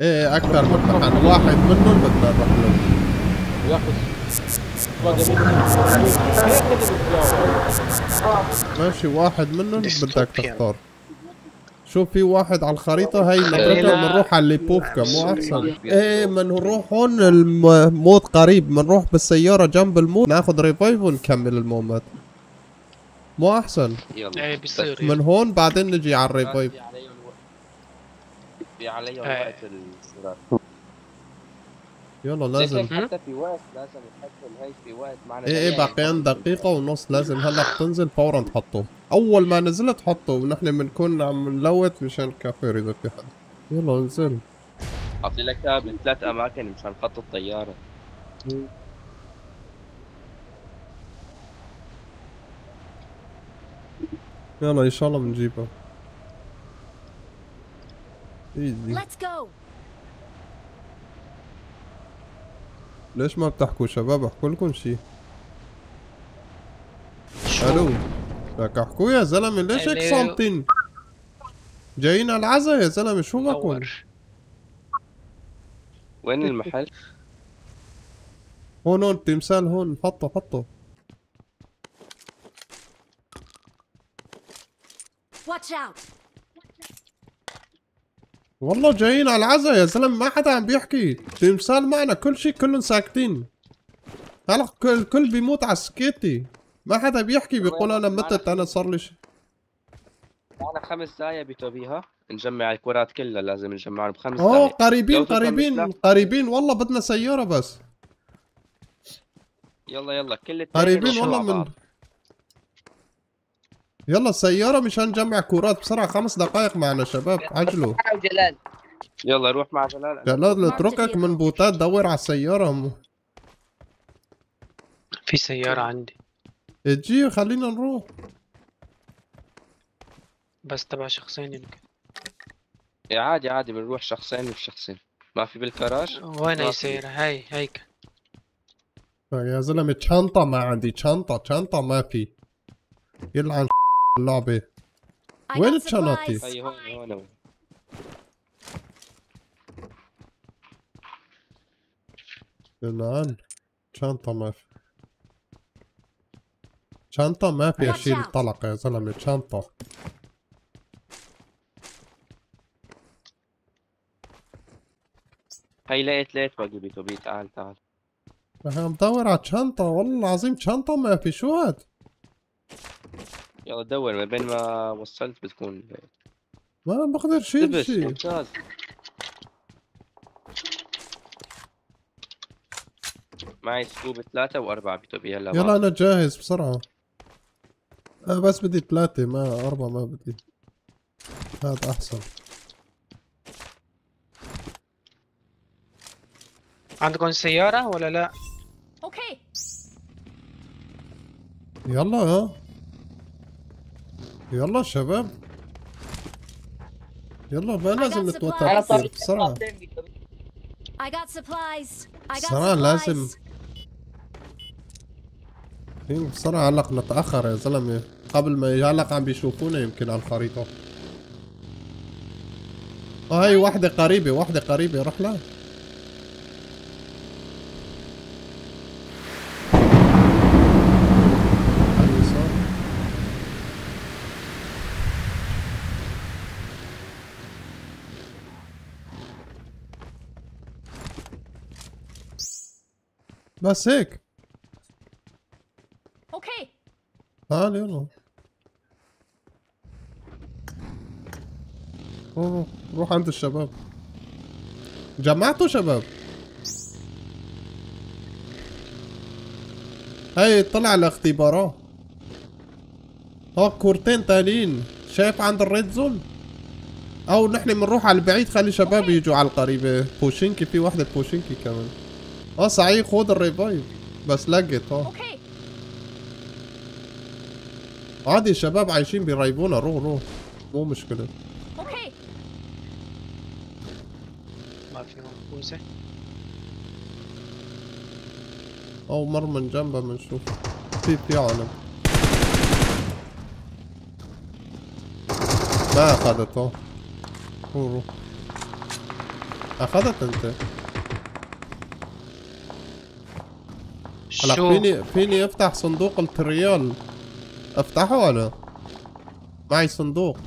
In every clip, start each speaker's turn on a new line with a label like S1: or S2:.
S1: إيه أكثر من مكان واحد منهم بدنا نروح له ماشي واحد منهم بدك. تختار. شوف في واحد على الخريطة هي نظرتها بنروح على اللي بوفكا مو أحسن. إيه بنروح هون الموت قريب بنروح بالسيارة جنب الموت ناخذ revive ونكمل المهمات مو أحسن.
S2: يلا.
S3: بيصير.
S1: من هون بعدين نجي على
S2: ال revive في علي
S3: إيه.
S2: وقت الصراط
S1: يلا
S2: لازم
S1: لازم.
S2: حتى في وقت لازم نحط الهي في وقت معنا
S1: إيه إيه باقيين دقيقة ونص لازم هلا تنزل فورا تحطه. أول ما نزلت حطه ونحن بنكون عم نلوت مشان كافر إذا في حد. يلا انزل.
S2: أعطي لك إياها من ثلاث أماكن مشان خط الطيارة.
S1: يلا إن شاء الله بنجيبها.
S4: Let's go.
S1: ليش ما بتحكوا شباب؟ أحكوا لكم شي. ألو. لك أحكوا يا زلمة ليش هيك. صامتين؟ جايين على العزا يا زلمة شو بكون
S2: وين المحل؟
S1: هون هون تمثال هون حطه حطه.
S4: Watch out.
S1: والله جايين على العزا يا زلمة ما حدا عم بيحكي. تمثال معنا كل شي كلهم ساكتين. هلا كل كل بيموت على سكيتي. ما حدا بيحكي بيقول أنا متت أنا صار لي شي.
S2: معنا خمس دقايق بتوبيها نجمع الكرات كلها لازم نجمعهم بخمس
S1: أوه
S2: دقايق.
S1: قريبين
S2: تفهم
S1: قريبين
S2: الإسلام.
S1: قريبين. والله بدنا سيارة بس.
S2: يلا يلا كل
S1: قريبين والله من
S2: بعض.
S1: يلا السيارة مشان نجمع كورات بسرعة. خمس دقائق معنا شباب. عجلوا.
S5: جلال.
S2: يلا روح مع جلال.
S1: جلال اتركك من بوتات. دور على السيارة.
S3: في سيارة عندي.
S1: أجي خلينا نروح.
S3: بس تبع شخصين يمكن.
S2: يا عادي عادي. بنروح شخصين بشخصين ما في بالكراج
S3: وين هي
S2: في.
S3: سيارة هاي هيك.
S1: يا زلمة شنطة ما عندي. شنطة شنطة ما في. يلعن اللعبة.
S4: Supplies.
S2: هي هون هون
S1: شنطة ما في. شنطة ما في
S4: out.
S1: طلقة يا زلمة شنطة.
S2: هي لقيت لقيت باقي بتوبي تعال تعال.
S1: أنا مدور على شنطة والله العظيم شنطة ما في. شو هاد؟
S2: يلا دور ما بين ما وصلت بتكون.
S1: ما بقدر شيل
S2: دبس
S1: شي
S2: ممتاز. معي سكوب ثلاثة وأربعة بتوبي هلا
S1: يلا. أنا جاهز بسرعة. أنا بس بدي ثلاثة ما أربعة ما بدي. هذا أحسن.
S3: عندكم سيارة ولا لا؟
S4: Okay.
S1: يلا ها. يلا شباب. يلا ما لازم نتوتر. كثير بسرعة. بسرعة لازم. إيه، بسرعة هلق نتأخر يا زلمة. قبل ما يجي هلق عم بيشوفونا يمكن على الخريطة. آه هاي واحدة قريبة واحدة قريبة. روح لها على اليسار. بس هيك.
S4: Okay.
S1: تعال يلا. روح روح عند الشباب. جمعتوا شباب؟ هاي طلع الاختبارات ها كورتين تانيين. شايف عند ال red zone؟ أو نحن بنروح على البعيد خلي شباب يجوا على القريبة. بوشينكي في واحدة بوشينكي كمان. آه صحيح خود الريفايف. بس لقت
S4: آه.
S1: عادي الشباب عايشين بيرايبونا روح روح. مو مشكلة.
S4: Okay.
S3: ما في منفوسة
S1: أو مر من جنبه بنشوف. في في عالم. ما اخذته روح روح. أخذت أنت؟ هلا فيني فيني أفتح صندوق التريال. أفتحه ولا؟ معي صندوق.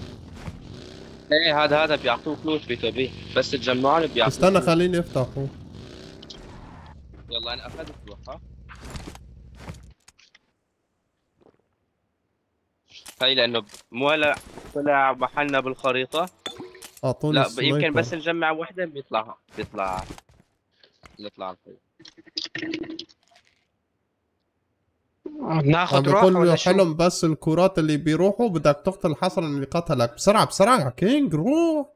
S2: إيه هذا هذا بيعطوه فلوس بتوبيه بس تجمعون بيعطوه
S1: استنى. خليني أفتحه.
S2: يلا أنا أخذت ها؟ هاي لأنه مو هلا طلع محلنا بالخريطة.
S1: أعطوني
S2: لا
S1: ال sniper.
S2: يمكن بس نجمع وحدة بيطلع بيطلع بيطلع الخريطة
S3: ناخذ روح ولا؟
S1: حلم بس الكرات اللي بيروحوا بدك تقتل حصرا اللي قتلك. بسرعة بسرعة يا كينج روح.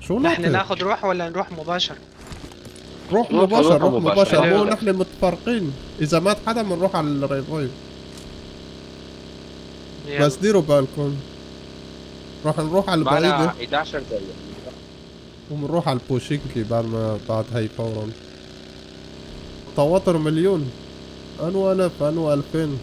S1: شو
S3: نحن
S1: ناخذ
S3: روح ولا نروح مباشر؟
S1: روح
S2: روح-
S1: مباشر
S2: روح
S1: روح
S2: مباشر.
S1: مو
S3: حلو.
S1: نحن متفرقين. إذا مات حدا بنروح على ال
S3: revive.
S1: بس ديروا بالكم. راح نروح على البعيدة.
S2: 11 دقيقة.
S1: وبنروح على البوشينكي بعد ما بعد هي فورا. تواتر مليون. انو الف انو الفين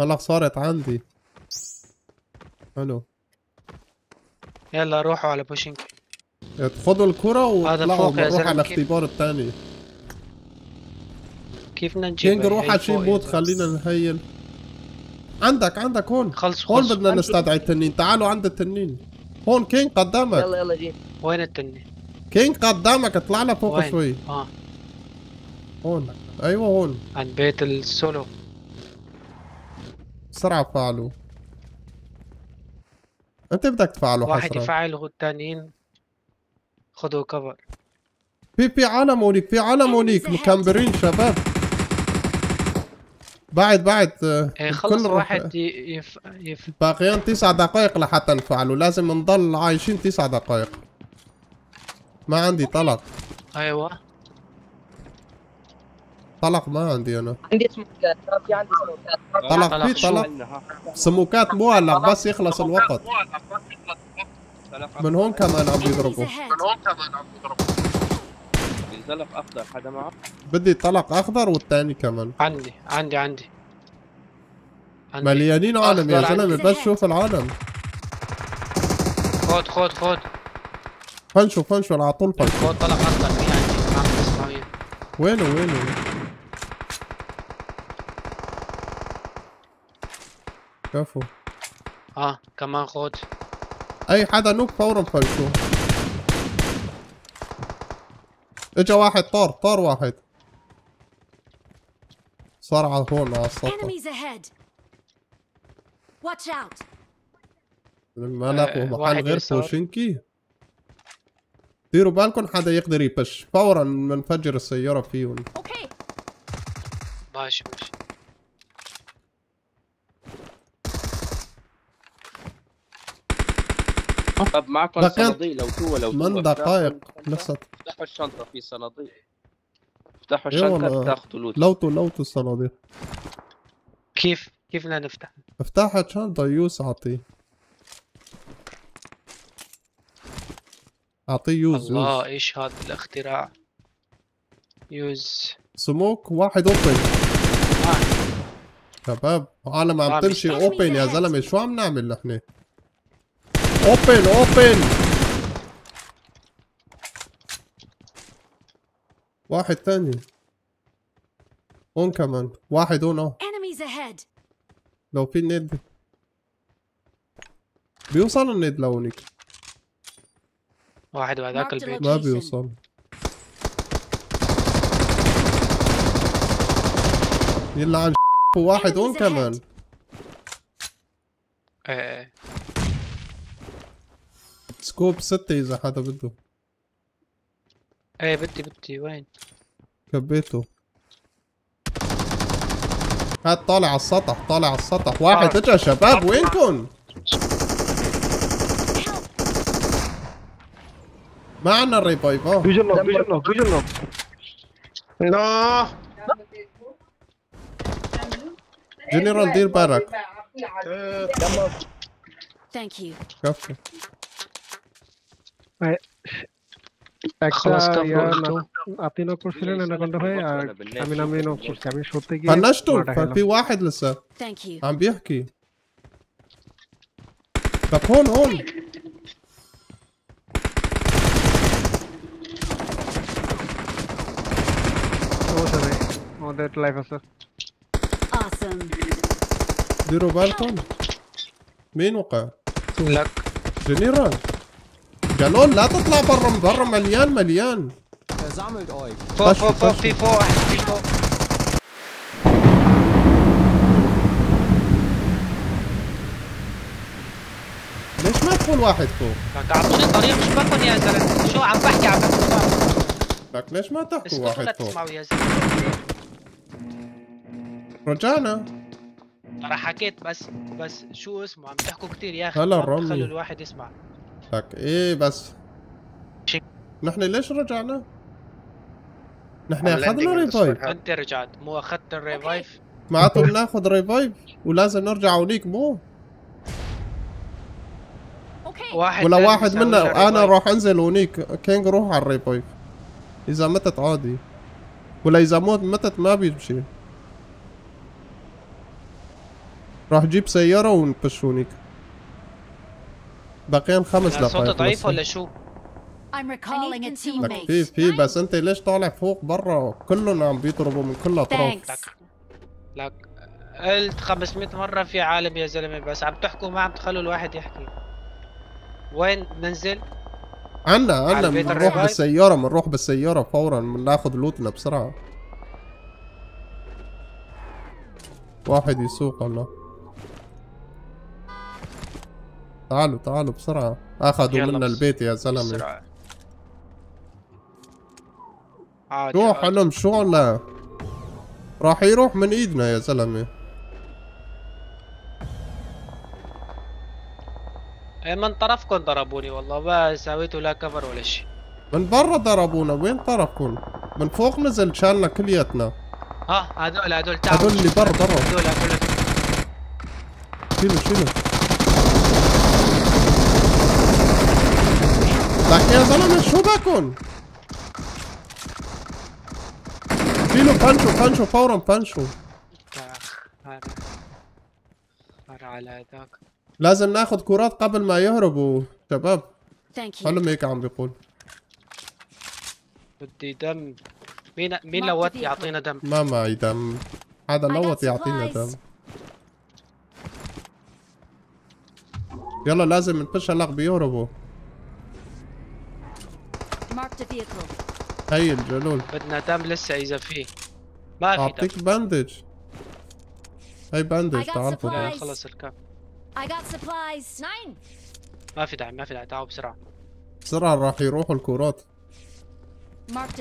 S1: هلا صارت عندي. حلو.
S3: يلا روحوا على بوشينكي
S1: خذوا الكرة وطلعوا بنروح على؟ الاختبار الثاني.
S3: كيف بدنا نجيب
S1: كينج روح على شي بوت خلينا ن heal. عندك عندك هون.
S3: خلص
S1: هون
S3: خلص.
S1: بدنا نستدعي التنين. تعالوا عند التنين. هون كينج قدامك.
S2: يلا يلا جيب
S3: وين التنين؟
S1: كينج قدامك. اطلع لفوق
S3: وين؟
S1: شوي.
S3: آه.
S1: هون. أيوه هون.
S3: عند بيت السولو.
S1: بسرعة فعلوا. أنت بدك تفعله
S3: واحد
S1: حسرة.
S3: يفعل والتانيين خذوا كفر.
S1: في في عالم هونيك في عالم هونيك. مكمبرين شباب. بعد بعد آه،
S3: إيه خلص
S1: روح-
S3: واحد ي- يف... يف...
S1: باقيين تسع دقائق لحتى نفعله لازم نضل عايشين تسع دقائق. ما عندي طلق.
S3: أيوه.
S1: طلق ما عندي أنا.
S5: عندي سموكات في عندي سموكات.
S1: طلق
S3: طلق
S1: في؟ طلق سموكات مولع بس يخلص الوقت. من هون كمان عم
S4: Enemies
S1: بيضربوا
S4: ahead.
S2: الزلق أخضر حدا معه؟
S1: بدي طلق أخضر والتاني كمان.
S3: عندي عندي عندي. عندي.
S1: مليانين عالم يا
S4: زلمة.
S1: بس شوف العالم.
S3: خذ خذ خذ
S1: فنشوا فنشوا على طول فنشوا
S3: خذ طلق أخضر في عندي. عم.
S1: وينه وينه؟ كفو
S3: آه كمان خذ
S1: أي حدا نوك فورا فنشوه اجا واحد طار طار واحد صار على هون على السطح
S4: Enemies ahead. Watch out.
S1: ما لقوا
S3: آه،
S1: محل غير
S3: يسار.
S1: بوشينكي ديروا بالكم حدا يقدر ي push فورا بنفجر السيارة فيهم.
S3: ماشي ماشي
S2: طب معكم. صناديق loot وا loot وا
S1: من دقائق؟ لسه
S2: افتحوا الشنطة في صناديق. افتحوا
S1: إيه
S2: الشنطة
S1: والله.
S2: بتاخذوا loot.
S1: لوتو لوتو الصناديق.
S3: كيف كيف بدنا نفتح؟
S1: افتحها شنطة use أعطيه. أعطيه use
S3: الله
S1: use
S3: إيش هذا الاختراع؟ يوز
S1: smoke واحد open
S3: آه.
S1: شباب عالم عم
S3: آه،
S1: تمشي
S3: مش-
S1: open يا زلمة. شو عم نعمل نحن؟ open open واحد تاني. هون كمان واحد هون آه
S4: Enemies ahead.
S1: لو في النت بيوصل النت لونك
S3: واحد
S4: Marked
S3: البيت
S1: ما. بيوصل يلا عن واحد هون
S4: Enemies
S1: كمان.
S3: إيه.
S1: سكوب ستة إذا حدا بده.
S3: إيه بدي بدي. وين؟
S1: كبيته. هاد طالع على السطح طالع على السطح. واحد اجا شباب وينكم ما عنا الريفايف آه
S6: فيجن لوك فيجن لوك فيجن لوك
S3: لا.
S1: جنرال دير بالك
S4: Thank you.
S1: كفو.
S6: আপনি নক করছিলেন অ্যানাকন্ডা ভাই আর আমি নামে নক করছি আমি সত্যি গিয়ে
S1: فنشته
S6: মারটা খেলাম।
S1: ففي واحد لسه
S4: Thank you.
S1: عم بيحكي طب هون هون
S6: সমস্যা নেই আমাদের লাইফ আছে
S4: Awesome.
S1: ديروا بالكم مين وقع؟
S3: لك
S1: جنيران جالون لا تطلع برا برا مليان مليان.
S3: فوق فوق فوق. في فوق في فوق
S1: ليش ما تكون واحد فوق؟
S3: لك اعطوني طريق مش بكون يا زلمة شو عم بحكي عم بحكي
S1: لك ليش ما تحكوا واحد فوق؟
S3: يا زلمة
S1: رجعنا
S3: ترى حكيت بس بس شو اسمه عم تحكوا كثير يا أخي
S1: هلا الرمي.
S3: بتخلوا الواحد يسمع
S1: لك. إيه بس. نحن ليش رجعنا؟ نحن
S3: أخذنا
S1: revive
S3: أنت رجعت. مو أخذت ال revive
S1: معناته بناخذ revive ولازم نرجع هونيك مو.
S3: واحد
S1: ولا واحد منا.
S3: أنا.
S1: راح أنزل هونيك كينج روح على ال revive إذا متت عادي. ولا إذا موت متت ما بيمشي راح جيب سيارة ونبش هونيك باقيين خمس دقائق
S3: صوته ضعيف. ولا شو؟
S1: لك. في في بس أنت ليش طالع فوق برا كلهم عم بيضربوا من كل الاطراف
S4: Thanks.
S3: لك قلت 500 مرة في عالم يا زلمة بس عم تحكوا ما عم تخلوا الواحد يحكي وين ننزل؟
S1: عنا عنا بنروح؟ بالسيارة بنروح بالسيارة فورا بناخذ لوتنا بسرعة واحد يسوق الله تعالوا تعالوا بسرعة. أخذوا
S3: يلا
S1: منا البيت يا زلمة.
S3: بسرعة.
S1: شو. حلم؟ شو ولا؟ راح يروح من إيدنا يا زلمة.
S3: إيه من طرفكم ضربوني والله ما سويتوا لا cover ولا شيء.
S1: من برا ضربونا وين طرفكم؟ من فوق نزل شالنا كلياتنا.
S3: ها هذول هذول تعالوا.
S1: هدول اللي برا برا.
S3: هذول هذول.
S1: شيلوا شيلوا. لك يا زلمة شو بكون شيلوا بانشو بانشو فورا بانشو.
S3: على هذاك
S1: لازم ناخذ كرات قبل ما يهربوا شباب.
S4: Thank you.
S1: حلم هيك عم بيقول.
S3: بدي دم. مين مين لوت. يعطينا دم؟
S1: ما معي دم. هذا لوط يعطينا. دم. يلا لازم نفش هلا بيهربوا. هي الجلول.
S3: بدنا دم لسه إذا في. ما في
S1: أعطيك bandage هي
S4: bandage
S1: تعال.
S3: خلص الكاب. ما في داعي ما في داعي. تعالوا بسرعة.
S1: بسرعة راح يروحوا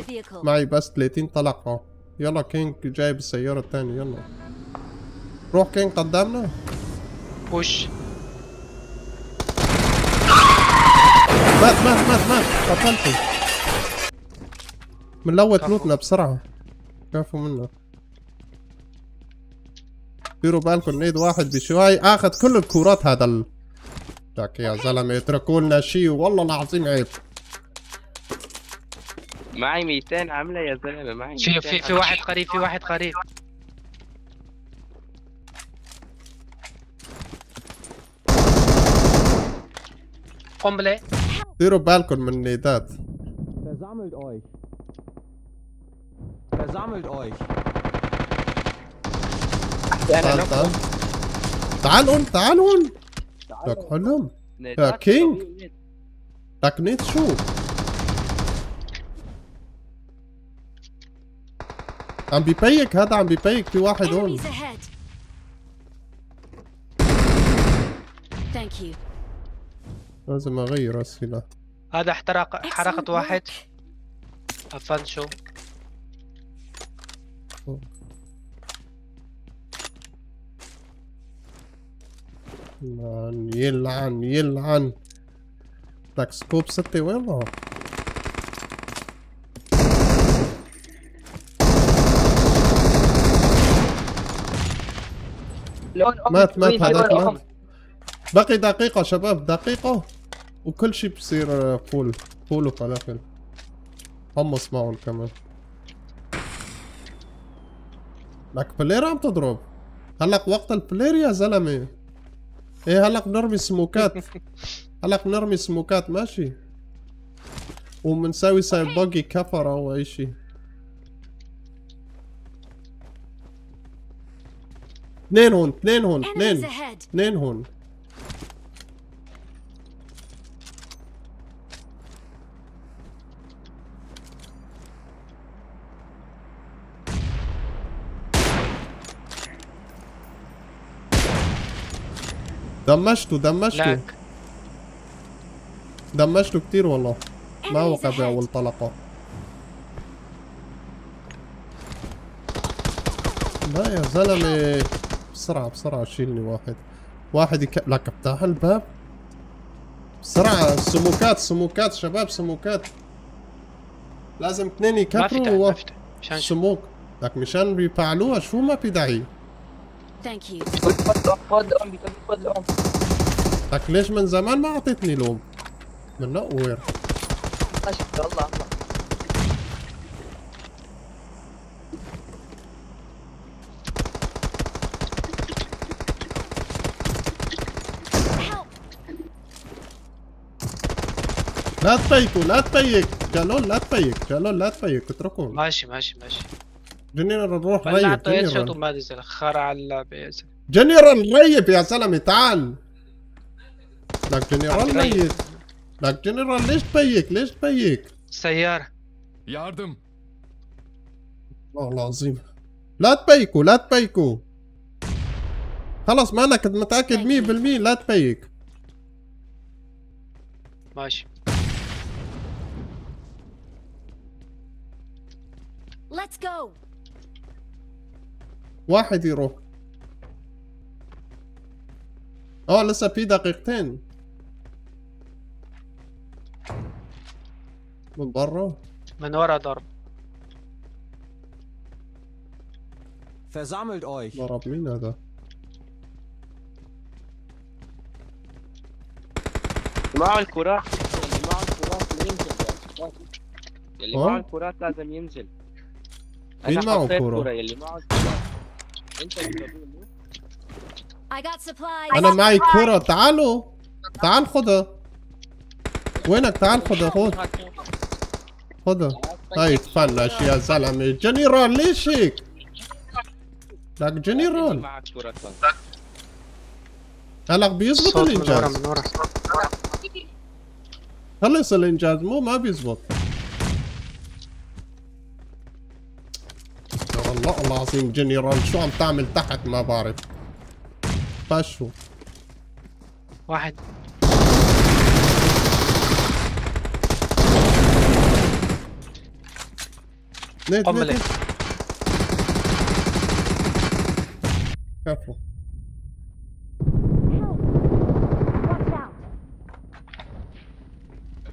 S4: vehicle.
S1: معي بس 30 طلقة يلا كينج جايب السيارة الثانية يلا. روح كينج قدامنا.
S3: push
S1: مات مات مات مات. قتلته. بنلوت
S3: كفو.
S1: لوتنا بسرعة. كفو منا ديروا بالكم نيد واحد بشوي. آخذ كل الكورات هذا ال... لك يا زلمة اتركوا لنا شيء والله العظيم عيب.
S2: معي 200 عملة يا زلمة معي
S3: في
S2: 200
S3: في في. واحد قريب في واحد قريب. قنبلة.
S1: ديروا بالكم من النيدات
S7: Versammelt euch.
S1: تعال تعالوا تعالوا لك حلم
S2: نيدات
S1: كينج.
S2: طويل.
S1: لك نيت شو عم بيبيك هذا عم بيبيك في واحد هون. لازم اغير السلاح
S3: هذا احترق حرقت واحد. افنشو
S1: يلعن يلعن يلعن لك سكوب ستة وين
S5: أم
S1: مات مات هذاك مات؟ باقي دقيقة شباب دقيقة وكل شي بصير full full وفلافل حمص معهم كمان لك player عم تضرب هلق وقت ال player يا زلمه إيه هلق بنرمي سموكات. هلق بنرمي سموكات ماشي. ومنساوي سايب باقي cover أو أي شي. اثنين هون اثنين هون اثنين. اثنين هون. دمجته دمجته
S3: لك
S1: دمجته كتير والله. ما وقع بأول. طلقة. لا يا زلمة. بسرعة بسرعة شيلني واحد. واحد يك... لك افتح الباب. بسرعة سموكات سموكات شباب سموكات. لازم اثنين
S3: ما
S1: يكفروا
S3: فتح ما. فتح مشان
S1: سموك. لك مشان بيفعلوها شو ما في داعي.
S4: Thank you.
S1: لك ليش من زمان ما أعطيتني لوم؟ من نقوير
S5: ماشي الله الله
S4: Help!
S1: لا تفيكوا لا تفيك. جالون لا تفيك جالون لا تفيك اتركهم
S3: ماشي ماشي ماشي.
S1: جنرال نروح ريب
S3: وما نزل خرع اللعبة يا زلمة.
S1: جنرال ريب يا زلمه تعال. لك جنرال. ميت. لك جنرال ليش تفيك ليش تفيك
S3: سيارة.
S8: Yardım.
S1: والله العظيم. لا تفيكوا لا تفيكوا خلص ما أنا كنت متأكد 100% لا تفيك
S3: ماشي.
S4: Let's go.
S1: واحد يروح آه لسه في دقيقتين من برا
S3: من ورا ضرب
S7: Versammelt euch.
S1: ضرب مين هذا
S2: معه الكرات اللي معه الكرات ينزل. اللي؟ معه الكرات لازم ينزل
S1: مين
S2: أنا
S1: معه كرة؟
S2: يلي معه الكرات
S1: أنا معي كرة. تعالوا. تعال خدها وينك؟ تعال خدها خد. خدها هاي ت finish يا زلمة. جنرال ليش هيك؟ لك جنرال. هلأ بيزبط
S3: الإنجاز.
S1: خلص الإنجاز. مو ما بيزبط. والله العظيم جنرال شو عم تعمل تحت ما بعرف. فشو.
S3: واحد.
S1: نيت نيت كفو.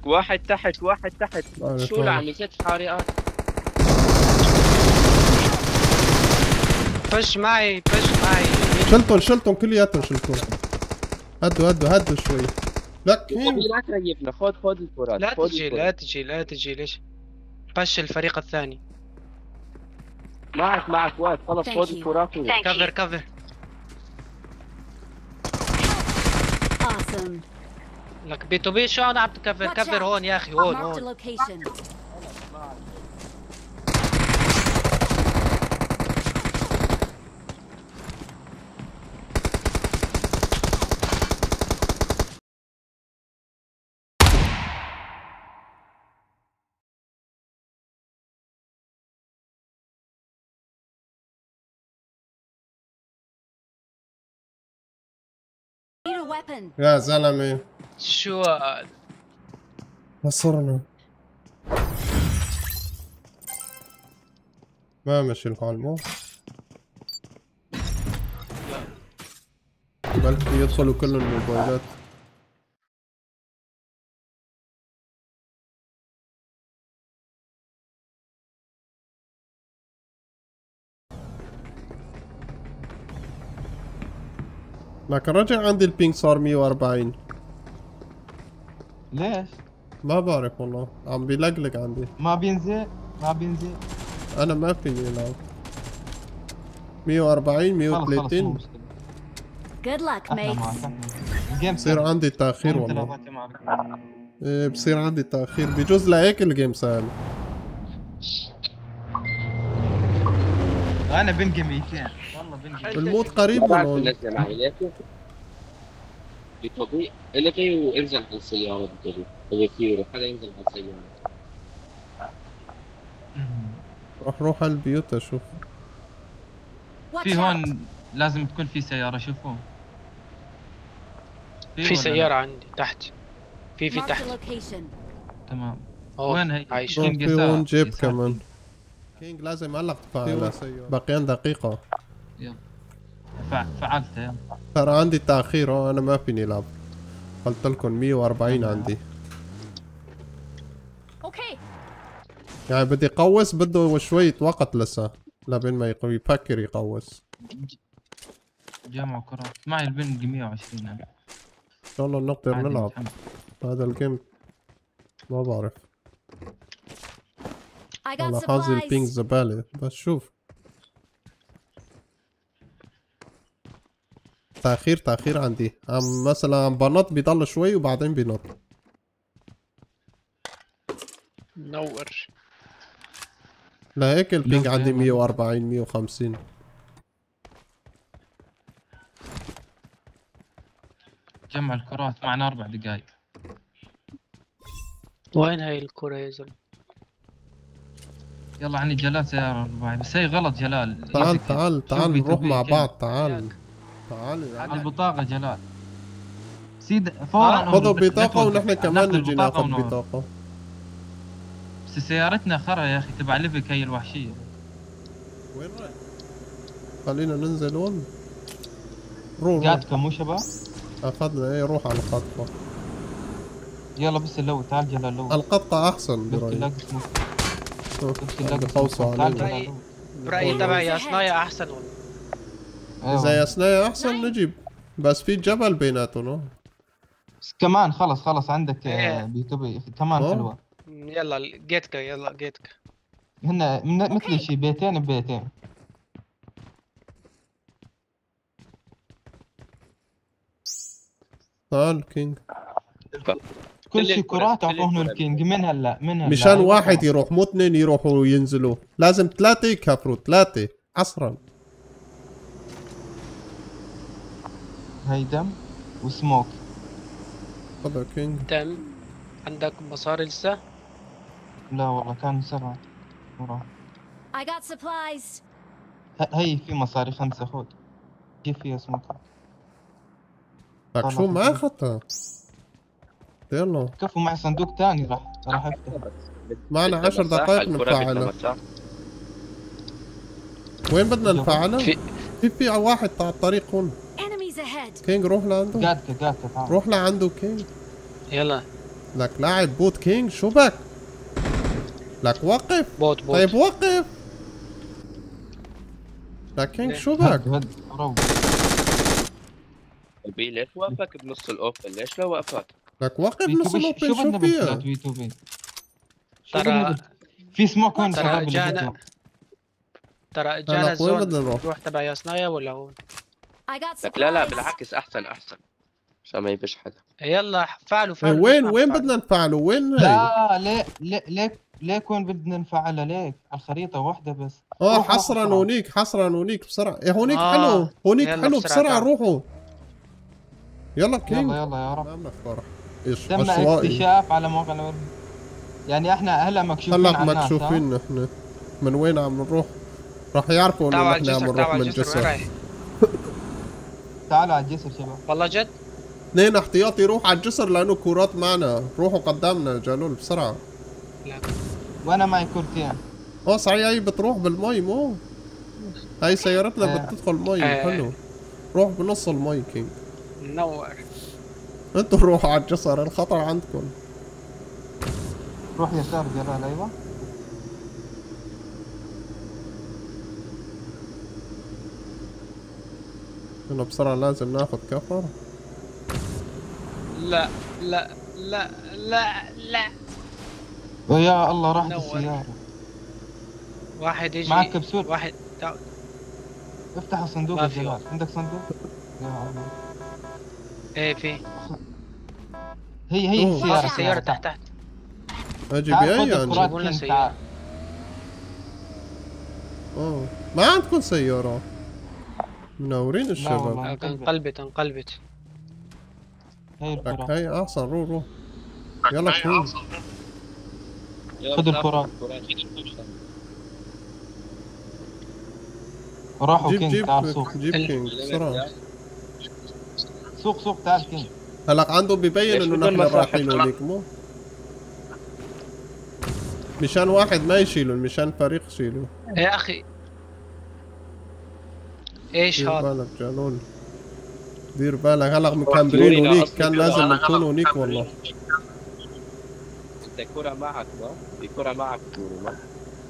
S2: واحد تحت واحد تحت. شو
S1: طيب.
S2: لعم ست حارقات
S3: فش معي فش معي
S1: شلتهم شلتهم كلياتهم شلتهم. هدوا هدوا هدوا شوي. لك هين
S2: لا تريفنا خذ خذ الكرات
S3: لا تجي. لا تجي لا تجي ليش؟ فش الفريق الثاني.
S2: معك معك وقت خلص خذ. الكرات
S3: كفر كفر. لك بي تو بي شو أنا عم تكفر؟ كفر. هون يا أخي هون هون.
S1: يا زلمة.
S3: شو؟ هاد؟
S1: وصلنا ما مشي الحال مو؟ بلكي يدخلوا كل الموبايلات. لكن رجع عندي ال ping صار 140
S9: ليش؟
S1: ما بعرف والله. عم بيلقلق عندي.
S8: ما بينزل؟ ما بينزل.
S1: أنا ما فيني العب 140
S8: خلص خلص مو
S1: 130
S8: مشكلة.
S4: Good luck,
S8: إحنا
S4: mates.
S8: معك. إحنا ال
S1: game
S8: بصير
S1: عندي
S8: تأخير
S1: والله. إيه بصير عندي تأخير. بجوز لهيك ال game سهل.
S8: أنا بنقي 200 والله بنقي
S1: الموت قريب
S2: ننزل معي ليكو بتوضيح الغي وانزل على السيارة بتوضيح وبيصير حدا ينزل على السيارة
S1: روح روح على البيوت
S4: أشوف.
S8: في. هون لازم تكون في سيارة شوفوا.
S3: في
S8: ولا؟
S3: سيارة عندي تحت. في في تحت.
S8: تمام.
S3: أوه،
S8: وين هي؟
S3: عايش.
S1: روح
S8: كينج
S1: في هون جيب. كمان. كينج لازم هلا تفعلها باقيين دقيقة.
S8: فع- فعلت يلا.
S1: ترى عندي تأخير أنا ما فيني العب قلت لكم 140 عندي.
S4: Okay.
S1: يعني بدي قوس بده شوية وقت لسه لبين ما يفكر يقوس.
S8: جمع كرات معي البنج 120 أنا
S1: إن شاء الله نقدر نلعب. هذا ال game. ما بعرف. والله حظي ال
S4: ping.
S1: زبالة. بس شوف. تأخير تأخير عندي. عم مثلا عم بنط بيضل شوي وبعدين بينط.
S3: نور
S1: لهيك ال ping
S8: لو
S1: عندي
S8: كان-
S1: 140 150
S8: جمع الكرات معنا أربع دقائق
S3: وين هاي الكرة يا زلمة؟
S8: يلا عندي جلال سيارة رباعي بس هي غلط جلال
S1: تعال. تعال تعال نروح مع. بعض تعال تعال
S8: على. البطاقة جلال سيد فورا
S1: خذوا بطاقة. ونحن كمان نجي ناخذ. بطاقة
S8: بس سيارتنا خرا يا أخي تبع ليفك هي الوحشية
S1: وين رايح؟ خلينا ننزل هون روح
S8: قاعدكم مو شباب
S1: أخذنا إيه روح على القطقة
S8: يلا بس اللو تعال جلال لو
S1: القطقة أحسن
S8: بس لو.
S3: برأيي تبعي يا صنايع أحسن.
S1: إذا يا سنايا أحسن نجيب بس في جبل بيناتهم
S8: بس كمان خلص خلص عندك
S3: إيه.
S8: آه، بي تو بي كمان. حلوة
S3: يلا جيتك يلا جيتك
S8: هن من- مثل شي بيتين ببيتين
S1: تعال كينج
S8: كل
S2: كل
S8: شي
S2: الكرة-
S8: كرات
S2: الكرة.
S8: الكينج من هلا من هلا.
S1: مشان واحد. يروح مو اثنين يروحوا ينزلوا لازم ثلاثة يكفروا ثلاثة. حصرا
S8: هي دم وسموك.
S1: تفضل كينج.
S3: تم عندك مصاري لسه؟
S8: لا والله كان سبعة. وراه
S4: I got supplies.
S8: ه- هي في مصاري خمسة خذ. كيف فيها سموك؟
S1: لك شو ما اخذتها يلا.
S8: كفو معي صندوق تاني راح راح أفتح.
S1: معنا
S2: بدنا
S1: عشر
S2: مساحة،
S1: دقائق
S2: مساحة.
S1: وين بدنا نفعلها؟
S3: في
S1: في واحد على الطريق هون. كينج روح لعنده.
S8: قاعدك تعال
S1: روح لعنده كينج.
S3: يلا.
S1: لك لاعب بوت كينج شو بك؟ لك وقف.
S3: بوت بوت.
S1: طيب وقف. لك كينج شو بك؟
S2: بي ليش وقفك بنص الأوبن؟ ليش لا وقفك؟
S8: بي تو
S1: نص الاوبن
S8: شو بدنا
S1: شو فيها؟
S3: ترى-
S8: في سموك هون
S3: ترى جانا. ترى جانا
S1: وين ال
S3: zone
S1: نروح؟
S3: روح تبع يا صنايع ولا هون
S2: لا لا. بالعكس أحسن أحسن عشان ما يبش حدا
S3: يلا فعلوا
S1: إيه
S3: فعلوا
S1: وين وين. بدنا نفعله وين؟
S8: لا ليه ليه ليك ليك وين بدنا نفعلها ليك على الخريطة واحدة بس آه
S1: حصرا. هونيك حصرا هونيك بسرعة إيه هونيك
S3: آه،
S1: حلو هونيك
S3: يلا
S1: حلو
S3: بسرعة
S1: بسرعة. روحوا يلا كينج
S8: يلا يلا يا رب تم
S1: عشوائي
S8: اكتشاف على موقع الورد يعني إحنا هلا مكشوفين
S1: هلا؟ مكشوفين نحن. من وين عم نروح؟ راح يعرفوا
S3: إنه
S1: نحن عم
S3: الجسر
S1: نروح من جسر.
S3: رايح؟
S8: تعالوا على الجسر شباب.
S3: والله جد؟
S1: اثنين احتياطي روح على الجسر لأنه كورات معنا. روحوا قدامنا جالول بسرعة.
S3: لا.
S8: وأنا معي كورتين.
S1: آه صحيح هي بتروح بالمي مو؟ هاي سيارتنا
S8: آه.
S1: بتدخل مي
S3: آه.
S1: حلو. روح بنص المي كينج.
S3: منور.
S1: أنتوا روحوا على الجسر الخطر عندكم.
S8: روح يسار جلال أيوه.
S1: إنه بسرعة لازم ناخذ كفر.
S3: لا لا لا لا لا.
S8: ويا الله راحت
S3: نور.
S8: السيارة
S3: واحد يجي.
S8: معك كبسول؟
S3: واحد تعال.
S8: افتح الصندوق يا جلال. عندك صندوق؟ يا الله.
S3: إيه في.
S8: هي هي
S1: أوه.
S8: السيارة.
S3: في سيارة تحت. تحت
S1: أجي
S8: تعال
S1: بأي
S8: خذ
S1: يعني
S3: سيارة.
S1: آه ما عندكم سيارة. منورين الشباب.
S3: انقلبت انقلبت.
S8: هي
S1: لك هاي أحسن. روح روح. يلا كون
S8: خذ الكرات راحوا
S1: جيب
S8: كينج
S1: جيب
S8: تعال سوق
S1: جيب كينج بسرعة.
S8: سوق سوق تعال كينج
S1: هلا عنده ببين
S2: ليش إنه
S1: نحن رايحين
S2: طلع؟
S1: هونيك مو؟ مشان واحد ما يشيله مشان فريق يشيله
S3: يا أخي. إيش
S1: دير
S3: هذا؟
S1: بالك جانون. دير بالك. هلا مكمبرين هونيك كان لازم نكون هونيك والله.
S2: أنت كرة معك ما؟ في كرة معك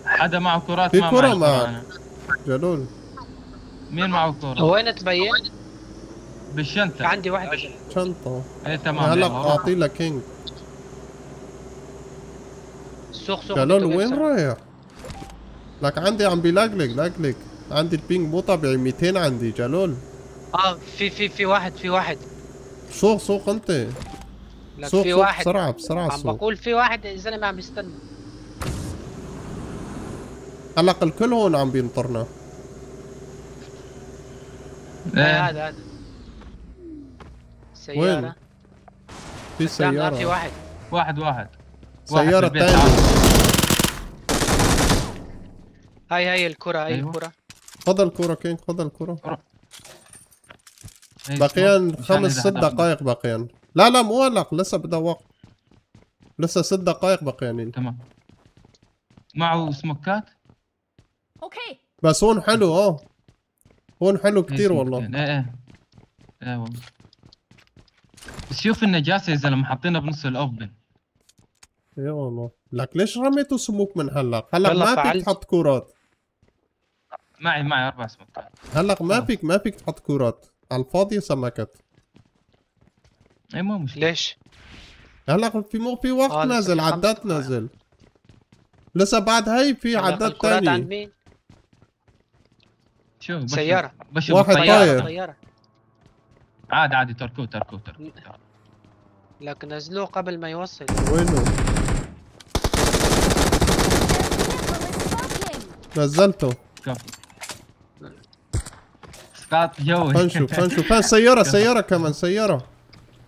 S8: حدا معه كرات
S1: في كرة معك.
S8: أنا.
S1: جانون.
S8: مين معه كرة؟
S3: وين تبين؟
S8: بالشنطة
S3: عندي واحد بش-
S1: شنطة.
S8: إيه تمام.
S1: هلا. أعطي لك كينج
S3: سوق سوق.
S1: جلال وين. رايح؟ لك عندي عم بيلقلق لقلق. عندي ال ping مو طبيعي 200 عندي جلول.
S3: آه في في في واحد في واحد.
S1: سوق سوق أنت.
S3: لك
S1: سوق
S3: في
S1: سوق.
S3: واحد.
S1: بسرعة بسرعة
S3: عم
S1: سوق.
S3: بقول في واحد الزلمه عم بيستنى
S1: هلا الكل هون عم بينطرنا.
S3: هذا هذا. سيارة.
S1: في
S3: نار في
S1: سيارة
S3: واحد.
S8: واحد واحد. واحد
S1: سيارة تانية.
S3: هاي هاي الكرة هاي
S8: أيوة.
S3: الكرة.
S1: خذ الكرة كينج خذ الكرة
S8: إيه،
S1: بقيان خمس ست دقائق بقيان لا لا مو هلق لسه بدها وقت. لسه ست دقائق بقيانين
S8: تمام. معه سموكات؟
S4: Okay.
S1: بس هون حلو آه. هون حلو
S8: إيه،
S1: كتير والله.
S8: إيه إيه. إيه والله. بس شوف النجاسة يا زلمة حاطينها بنص ال
S1: open إي والله لك ليش رميتوا سموك من هلق هلق
S3: والله
S1: ما فيك
S3: فعلت.
S1: تحط كورات
S8: معي معي أربع سموكات
S1: هلق ما. فيك ما فيك تحط كورات على الفاضي سمكت
S8: إي مو مشكلة
S3: ليش؟
S1: هلق في مو في وقت
S3: آه،
S1: نازل
S3: دقائق.
S1: نازل لسه بعد هاي في
S3: هلا
S1: عداد
S3: الكرات عند مين؟
S8: شوف بشوف-
S3: سيارة.
S8: بشوف
S1: واحد.
S3: طيارة طيارة
S8: عادي عادي تركوه تركوه تركوه.
S3: لك نزلوه قبل ما يوصل.
S1: وينه. نزلته.
S8: اسقاط جوي
S1: خلينا نشوف خلينا نشوف فين سيارة سيارة كمان سيارة.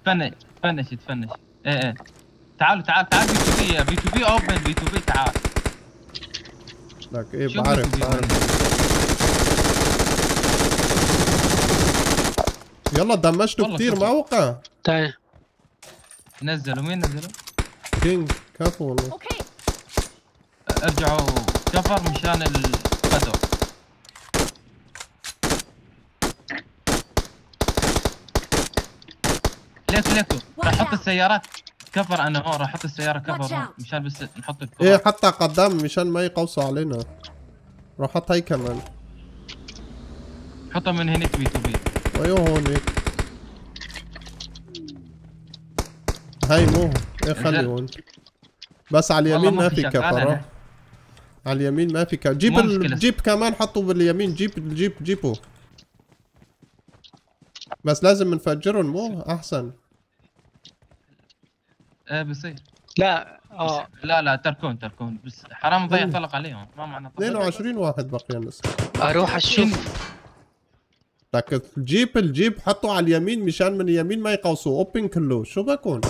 S8: finish finish تفنش. إيه إيه. تعالوا تعال تعال بي تو بي بي تو بي اوبن بي تو بي تعال.
S1: لك
S8: إيه
S1: بعرف
S8: B2B
S1: بعرف. يلا دمجته
S8: والله
S1: كتير
S8: شوف.
S1: ما وقع
S3: تعال
S8: نزلوا مين نزلوا؟
S1: كينج كفو والله.
S4: Okay.
S8: ارجعوا. كفر مشان الغدو ليكو ليكو. راح
S4: أحط.
S8: السيارات. كفر أنا هون راح أحط السيارة.
S4: Watch
S8: كفر. مشان بس نحط
S1: إيه
S8: الكرة
S1: حتى قدام مشان ما يقوصوا علينا. راح أحط هاي كمان.
S8: حطها من هنيك بي تو بي.
S1: أيوه هون هيك هاي مو إيه خلي. هون بس على اليمين
S8: ما في
S1: في
S8: شغالة
S1: كفر
S8: أنا.
S1: آه. على اليمين ما في كفر جيب. الجيب كمان حطه باليمين جيب الجيب جيبه بس لازم نفجرهم مو أحسن
S8: إيه بصير
S3: لا آه
S8: لا لا تركون تركون بس حرام نضيع
S1: مم.
S8: طلق عليهم ما معنى طلق
S1: 22 واحد بقي لسه
S3: أروح أشوف
S1: لك الجيب الجيب حطه على اليمين مشان من اليمين ما يقوصوا. اوبن كله شو بكون؟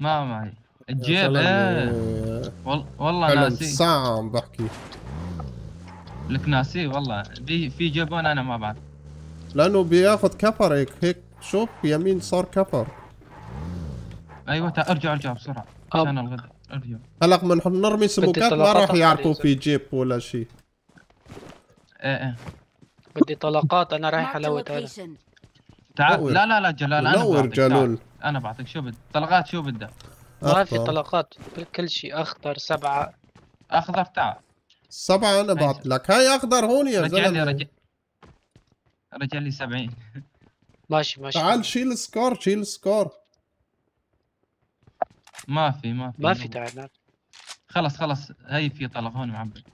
S8: ما معي. الجيب
S1: إيه.
S8: وال- والله ناسي.
S1: ساعة عم بحكي.
S8: لك ناسي؟ والله. في في جيبون أنا ما بعرف.
S1: لأنه بياخذ كفر هيك هيك. شوف يمين صار كفر.
S8: أيوه ارجعوا ارجعوا
S3: بسرعة.
S8: عشان الغداء ارجعوا
S1: هلا من نرمي سموكات ما راح يعرفوا في جيب ولا شيء
S8: إيه إيه.
S3: بدي طلقات أنا رايح الوت هذا.
S8: تعال. لا لا لا جلال أنا
S1: نور
S8: بعطيك تعال.
S1: جلول
S8: أنا بعطيك شو بدك طلقات شو بدك
S3: ما في. طلقات كل شيء اخضر سبعة.
S8: أخضر تعال.
S1: سبعة أنا بعط لك. هاي أخضر هون يا
S8: رجع لي رجع. رجع لي 70
S3: ماشي ماشي.
S1: تعال شيل score شيل score
S8: ما في ما في.
S3: ما في لا.
S8: خلص خلص. هي في طلق هون معبي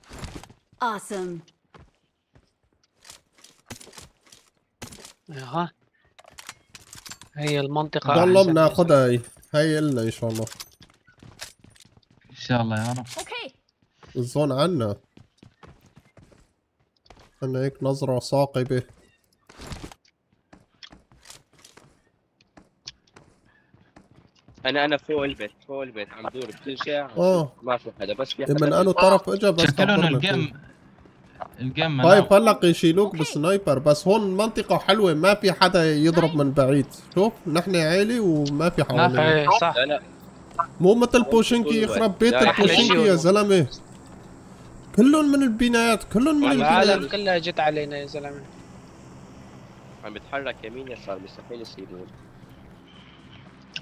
S4: Awesome.
S3: أها. هي المنطقة
S1: والله بناخدها هي هي إلنا إن شاء الله.
S8: إن شاء الله يا رب.
S4: Okay.
S1: الزون عنا. خلنا هيك نظرة ثاقبة
S2: أنا أنا فوق البيت فوق البيت عم دور بكل شيء.
S1: آه.
S2: ما في حدا بس في حدا.
S1: من انو طرف إجا بس
S8: شكلهم الجيم.
S1: ال
S8: game
S1: طيب. هلق يشيلوك ب sniper بس هون منطقة حلوة ما في حدا يضرب من بعيد. شوف نحن عالي وما في
S8: ما في.
S1: حوالينا
S3: صح.
S1: مو مثل بوشنكي يخرب بيت البوشنكي يا. زلمة. كلهم من البنايات كلهم من
S3: العالم
S1: البنايات
S3: كلها جت علينا يا زلمة.
S2: عم بتحرك يمين يسار مستحيل يصيبون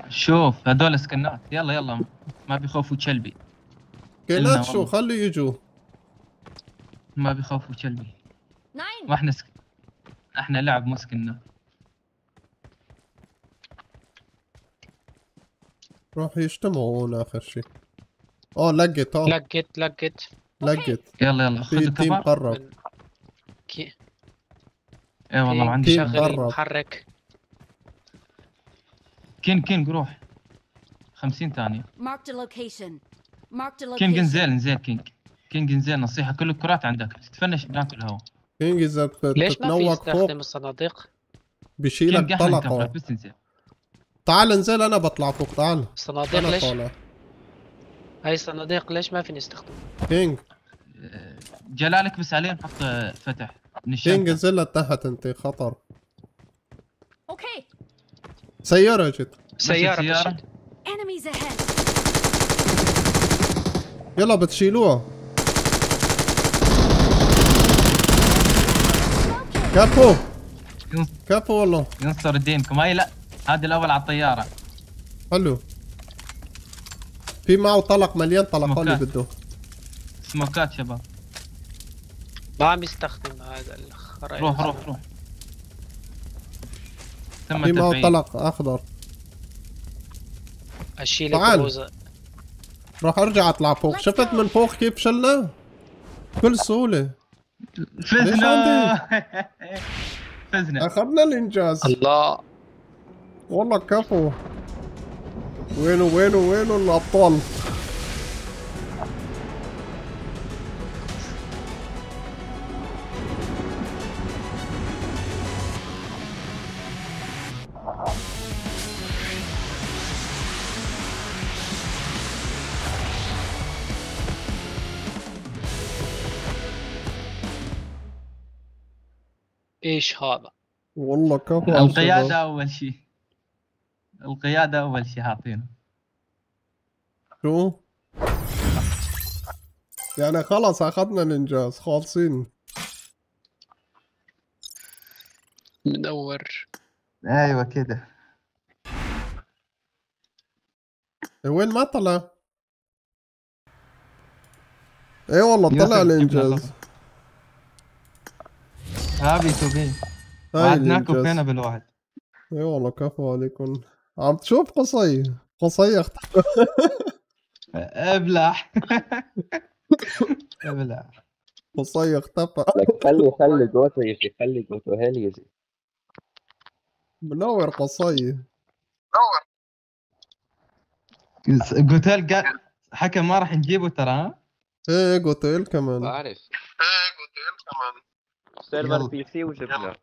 S8: شوف هذول سكنات يلا يلا. ما بيخوفوا
S1: كينات
S8: إلنا
S1: شو. خلي يجوا.
S8: ما بيخوفوا كلبي
S4: Nine.
S8: وإحنا سك... إحنا لعب مو سكنات
S1: راح يجتمعوا هون آخر شي. آه لقت آه.
S3: لقيت لقيت.
S1: لقت
S8: يلا يلا.
S1: في
S8: خذوا
S1: تيم
S8: كفر
S1: قرب.
S3: كي
S8: اي والله ما عندي شغل.
S3: المحرك
S8: كين كين روح. 50 ثانية.
S4: Marked a location. Marked a
S8: كينج كينج نزيل نصيحة كل الكرات عندك. تتفنش بناكل هوا
S1: كينج اذا
S3: ليش ما في
S1: بتتنوق فوق
S3: يستخدم الصناديق؟
S1: بشيلك طلقة
S8: بس نزيل
S1: تعال انزل أنا بطلع فوق. تعال.
S3: الصناديق
S1: أنا
S3: ليش؟
S1: طالع.
S3: هاي الصناديق ليش ما في نستخدم؟
S1: كينج.
S8: جلالك بس عليه نحط فتح. من
S1: كينج انزل لتحت أنت خطر.
S4: Okay.
S1: سيارة جت
S3: سيارة
S8: سيارة.
S1: يلا بتشيلوها. كفو. كفو والله.
S8: ينصر دينكم هاي؟ لا هذا الأول على الطيارة.
S1: حلو. في معه طلق مليان طلق اللي. بده.
S8: سموكات شباب.
S3: ما عم يستخدم هذا الخرائط.
S8: روح روح روح. تم
S1: في معه طلق أخضر.
S3: أشيل
S1: تعال.
S3: الكروزة.
S1: راح أرجع أطلع فوق. شفت. من فوق كيف شلنا؟ بكل سهولة.
S8: فزنا. فزنا.
S1: أخذنا الإنجاز.
S3: الله.
S1: والله كفو. وينه وينه وينه الأبطال؟
S3: إيش هذا؟
S1: والله كفو.
S8: القيادة أول شيء. القيادة أول شيء حاطينه.
S1: شو؟ يعني خلص أخذنا الإنجاز خالصين.
S3: مدور.
S8: أيوة كده.
S1: إيه وين ما طلع؟ اي والله طلع
S8: الإنجاز. هابي تو بي.
S1: هاي
S8: وعدناكم فينا بالواحد.
S1: إي والله كفو عليكم. عم تشوف قصي. قصي أخت.
S8: ابلع. ابلع.
S1: قصي اختفى
S2: لك خلي خلي جوتو يجي خلي جوتو هيل يجي؟
S1: منور قصي.
S8: جوتيل قال حكى ما راح نجيبه ترى ها؟
S1: إيه قلت كمان.
S2: بعرف.
S8: يلا.
S2: server PC وجبنا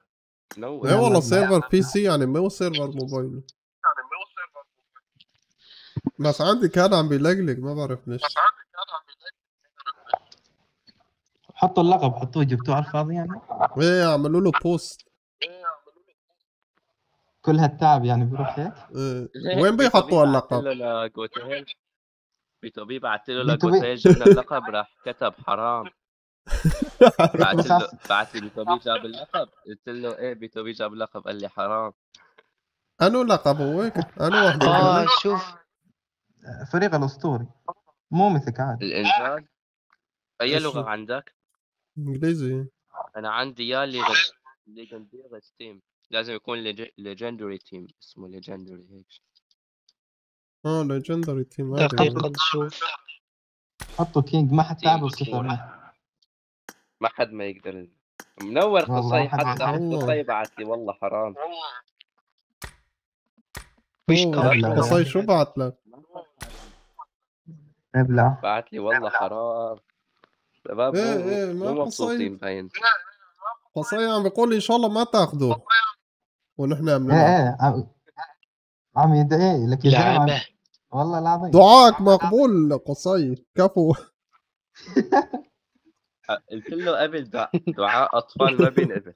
S2: نور
S1: اي والله. سيرفر بي سي يعني مو سيرفر موبايل. بس عندي كان عم بيلقلق ما بعرف ليش.
S8: حطوا اللقب حطوه جبتوه على الفاضي يعني؟
S1: إيه عملوا له post
S8: كل هالتعب يعني بيروح هيك؟
S1: إيه. وين بيحطوا اللقب؟
S2: له لجوتو هيل بيتو بي بعت له. هيل جبنا اللقب راح كتب حرام. بعت له بعت لي بيتو بي جاب اللقب. قلت له إيه بيتو بي جاب اللقب؟ قال لي حرام.
S1: أنو لقب هو؟ أنو واحد
S3: آه شوف.
S8: فريق الأسطوري. مو مثلك عادي
S1: الإنجاز.
S2: أي
S1: لغة؟
S2: عندك؟
S1: إنجليزي.
S2: أنا عندي يا legendary team لازم يكون legendary team. اسمه legendary هيك.
S1: آه legendary team.
S3: دقيقة نشوف
S8: حطوا كينج ما بصفر
S2: كينج. ما حد ما يقدر منور قصي حتى. قصي بعت لي والله حرام.
S3: مش
S1: قصي؟ شو بعت لك؟
S8: ابلع
S2: بعت لي والله حرام. شباب مو
S1: إيه، ما.
S2: مبسوطين باين.
S1: قصي عم بيقول لي إن شاء الله ما تاخذه ونحن عم إيه
S8: إيه عم- عم يدعي لك
S3: لعبة.
S8: والله العظيم.
S1: دعائك مقبول قصي. كفو.
S2: قلت له قبل دع- دعاء أطفال ما بينقبل